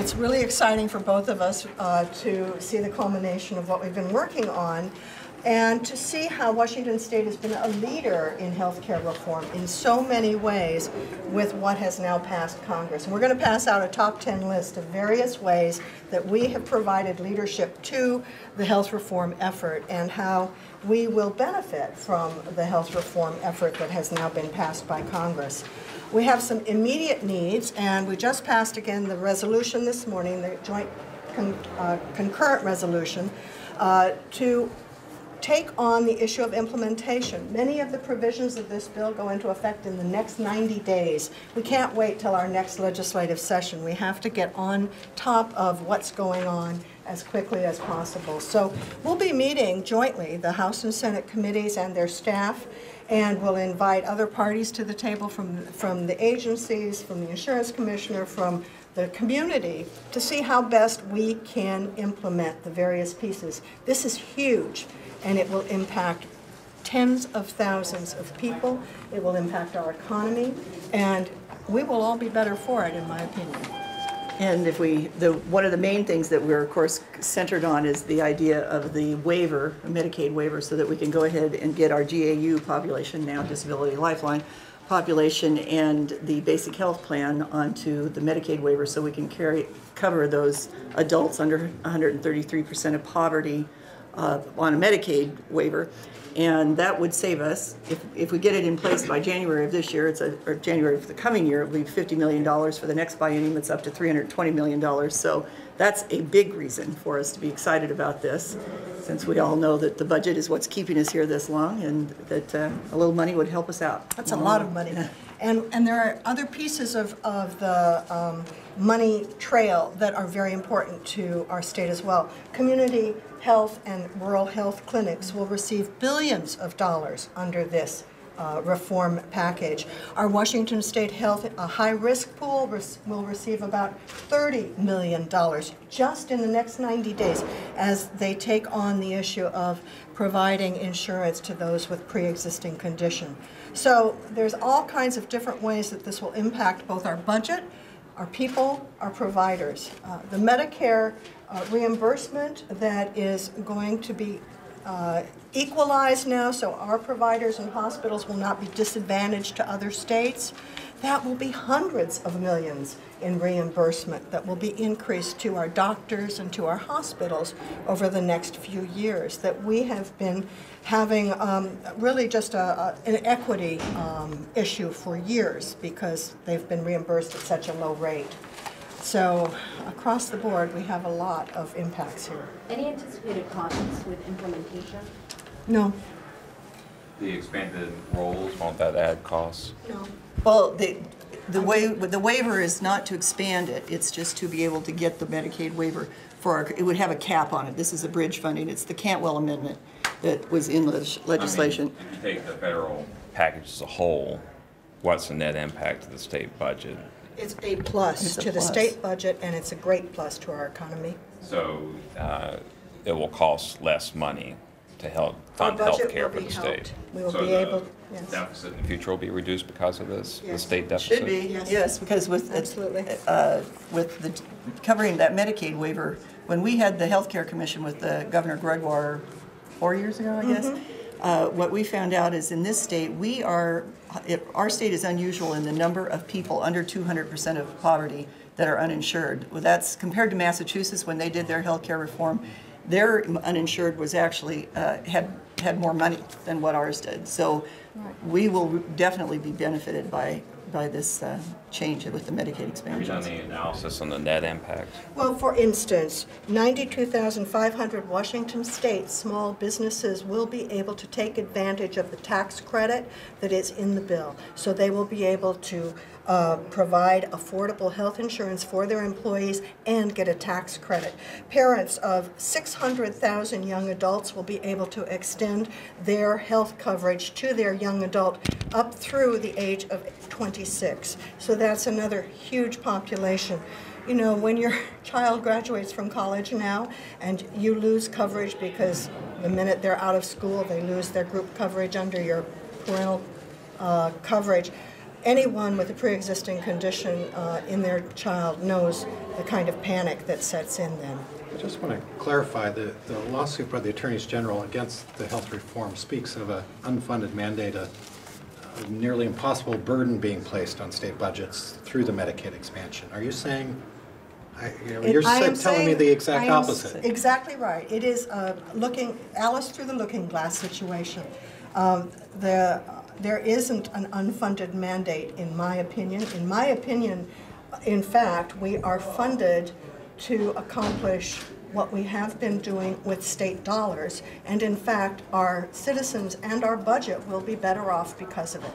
it's really exciting for both of us uh, to see the culmination of what we've been working on and to see how Washington State has been a leader in healthcare reform in so many ways with what has now passed Congress. And we're going to pass out a top 10 list of various ways that we have provided leadership to the health reform effort and how we will benefit from the health reform effort that has now been passed by Congress. We have some immediate needs, and we just passed again the resolution this morning, the joint con uh, concurrent resolution, uh, to take on the issue of implementation. Many of the provisions of this bill go into effect in the next 90 days. We can't wait till our next legislative session. We have to get on top of what's going on as quickly as possible. So we'll be meeting jointly, the House and Senate committees and their staff, and we'll invite other parties to the table from, from the agencies, from the insurance commissioner, from the community to see how best we can implement the various pieces. This is huge and it will impact tens of thousands of people. It will impact our economy, and we will all be better for it, in my opinion. And if we, the, one of the main things that we're, of course, centered on is the idea of the waiver, Medicaid waiver, so that we can go ahead and get our GAU population, now Disability Lifeline, population and the basic health plan onto the Medicaid waiver so we can carry, cover those adults under 133% of poverty uh, on a Medicaid waiver. And that would save us, if, if we get it in place by January of this year, it's a, or January of the coming year, it will be $50 million. For the next biennium, it's up to $320 million. So that's a big reason for us to be excited about this, since we all know that the budget is what's keeping us here this long and that uh, a little money would help us out. That's a lot of money. And, and there are other pieces of, of the um, money trail that are very important to our state as well. Community health and rural health clinics will receive billions of dollars under this uh, reform package. Our Washington State Health uh, High Risk Pool will receive about $30 million just in the next 90 days as they take on the issue of providing insurance to those with pre-existing condition. So there's all kinds of different ways that this will impact both our budget, our people, our providers. Uh, the Medicare uh, reimbursement that is going to be uh, equalized now, so our providers and hospitals will not be disadvantaged to other states. That will be hundreds of millions in reimbursement that will be increased to our doctors and to our hospitals over the next few years. That we have been having um, really just a, a, an equity um, issue for years because they've been reimbursed at such a low rate. So across the board, we have a lot of impacts here. Any anticipated costs with implementation? No. The expanded roles, won't that add costs? No. Well, the, the way, the waiver is not to expand it, it's just to be able to get the Medicaid waiver for our, it would have a cap on it. This is a bridge funding, it's the Cantwell Amendment that was in legislation. I mean, if you take the federal package as a whole, what's the net impact to the state budget? It's a plus It's a to the plus. state budget, and it's a great plus to our economy. So uh, it will cost less money to help Our fund budget health care will for be the helped. state. We will So be the able- yes. Deficit in the future will be reduced because of this, the Yes. state deficit? Should be, Yes. yes, because with, Absolutely. uh, with the, covering that Medicaid waiver, when we had the Healthcare Commission with the Governor Gregoire four years ago, I guess, Mm-hmm. uh, what we found out is in this state, we are, it- our state is unusual in the number of people under 200% of poverty that are uninsured. Well, that's compared to Massachusetts when they did their healthcare reform, their uninsured was actually, uh, had, had more money than what ours did. So we will definitely be benefited by, by this uh, change with the Medicaid Expansion. Have you done expansions. any analysis on the net impact? Well, for instance, 92,500 Washington State small businesses will be able to take advantage of the tax credit that is in the bill. So they will be able to uh, provide affordable health insurance for their employees and get a tax credit. Parents of 600,000 young adults will be able to extend their health coverage to their young adult up through the age of 26. So that's another huge population. You know, when your child graduates from college now and you lose coverage because the minute they're out of school, they lose their group coverage under your parental uh, coverage, anyone with a pre-existing condition uh, in their child knows the kind of panic that sets in then. I just want to clarify, the the lawsuit by the attorneys general against the health reform speaks of an unfunded mandate, a nearly impossible burden being placed on state budgets through the Medicaid expansion. Are you saying, I- you know, you're I am sa- telling me the exact opposite? Exactly right. It is uh, looking, Alice through the looking glass situation. Um, The, there isn't an unfunded mandate, in my opinion. In my opinion, in fact, we are funded to accomplish what we have been doing with state dollars. And in fact, our citizens and our budget will be better off because of it.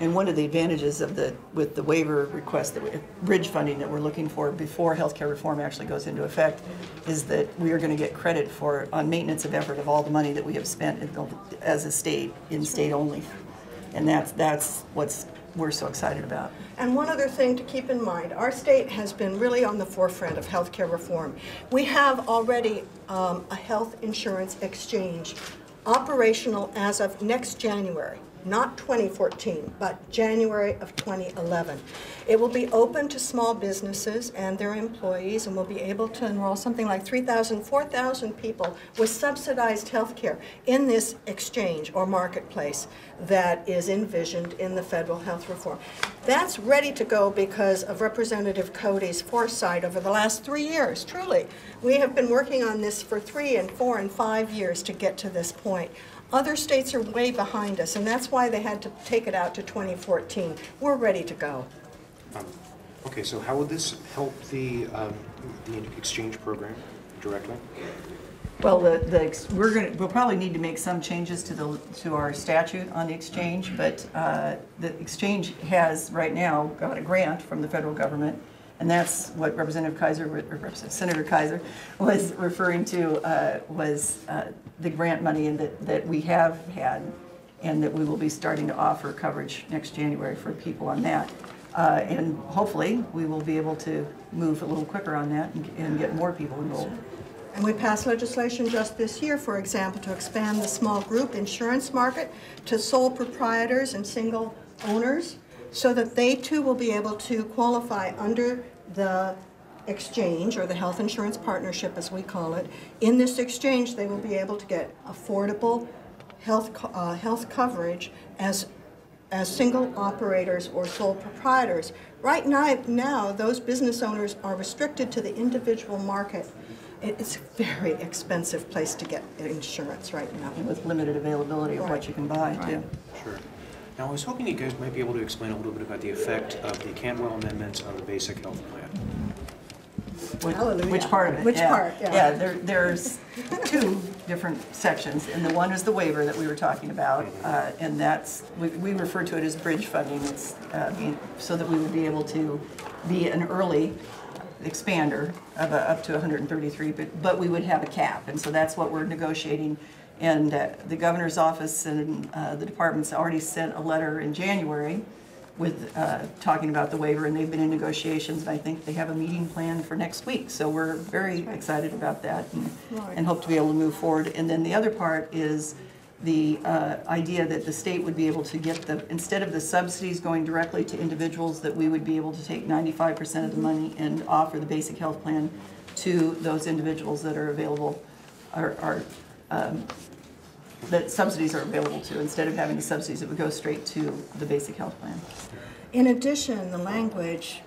And one of the advantages of the, with the waiver request, that we- bridge funding that we're looking for before healthcare reform actually goes into effect, is that we are going to get credit for, on maintenance of effort of all the money that we have spent the- as a state, in state only. And that's, that's what's, we're so excited about. And one other thing to keep in mind, our state has been really on the forefront of healthcare reform. We have already um, a health insurance exchange operational as of next January, not 2014, but January of 2011. It will be open to small businesses and their employees and will be able to enroll something like 3,000, 4,000 people with subsidized health care in this exchange or marketplace that is envisioned in the federal health reform. That's ready to go because of Representative Cody's foresight over the last three years, truly. We have been working on this for three and four and five years to get to this point. Other states are way behind us, and that's why they had to take it out to 2014. We're ready to go. Um, Okay, so how would this help the, um, the exchange program directly? Well, the, the, ex- we're gonna, we'll probably need to make some changes to the, to our statute on the exchange, but, uh, the exchange has, right now, got a grant from the federal government, and that's what Representative Keiser, Representative Senator Keiser was referring to, uh, was, uh, the grant money and that, that we have had, and that we will be starting to offer coverage next January for people on that. Uh, and hopefully, we will be able to move a little quicker on that and, and get more people involved. And we passed legislation just this year, for example, to expand the small group insurance market to sole proprietors and single owners, so that they too will be able to qualify under the exchange, or the health insurance partnership as we call it. In this exchange, they will be able to get affordable health, co- uh, health coverage as as single operators or sole proprietors. Right now, now, those business owners are restricted to the individual market. It's a very expensive place to get insurance right now. with limited availability of what you can buy, too. Sure. Now, I was hoping you guys might be able to explain a little bit about the effect of the Cantwell amendments on the basic health plan. Which- Which part of it? Which Yeah. part, yeah. Yeah, there, there's two different sections, and the one is the waiver that we were talking about, uh, and that's, we, we refer to it as bridge funding, it's, uh, being- so that we would be able to be an early expander of a, up to 133, but, but we would have a cap, and so that's what we're negotiating. And uh, the governor's office and uh, the department's already sent a letter in January with, uh, talking about the waiver, and they've been in negotiations, and I think they have a meeting planned for next week. So we're very excited about that and, and hope to be able to move forward. And then the other part is the uh, idea that the state would be able to get the, instead of the subsidies going directly to individuals, that we would be able to take 95% of the money and offer the basic health plan to those individuals that are available, are, are, um, that subsidies are available to, instead of having the subsidies, it would go straight to the basic health plan. In addition, the language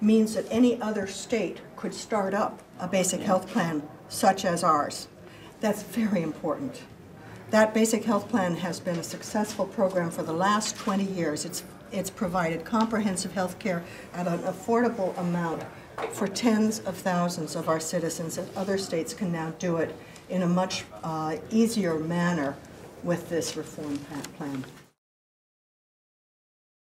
means that any other state could start up a basic health plan such as ours. That's very important. That basic health plan has been a successful program for the last 20 years. It's, it's provided comprehensive health care at an affordable amount for tens of thousands of our citizens, and other states can now do it in a much uh, easier manner with this reform plan.